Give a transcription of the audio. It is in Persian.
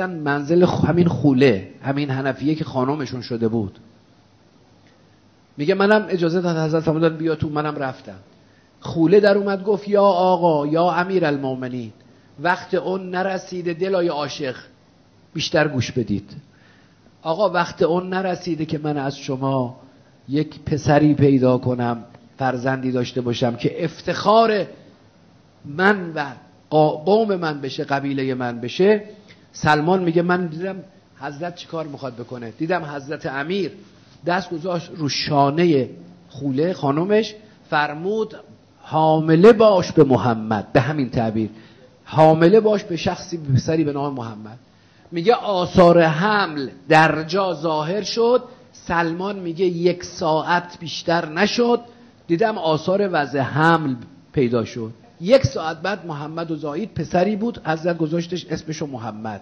منزل همین خوله همین هنفیه که خانمشون شده بود. میگه منم اجازه داد حضرت فرمودن بیا تو منم رفتم. خوله در اومد گفت یا آقا یا امیر المومنین وقت اون نرسیده دلای عاشق بیشتر گوش بدید. آقا وقت اون نرسیده که من از شما یک پسری پیدا کنم فرزندی داشته باشم که افتخار من و قوم من بشه قبیله من بشه سلمان میگه من دیدم حضرت چیکار می‌خواد بکنه؟ دیدم حضرت امیر دست گذاشت رو شانه خوله خانمش فرمود حامله باش به محمد. به همین تعبیر. حامله باش به شخصی به پسری به نام محمد. میگه آثار حمل در جا ظاهر شد. سلمان میگه یک ساعت بیشتر نشد. دیدم آثار وضع حمل پیدا شد. یک ساعت بعد محمد و زاید پسری بود حضرت گذاشتش اسمشو محمد.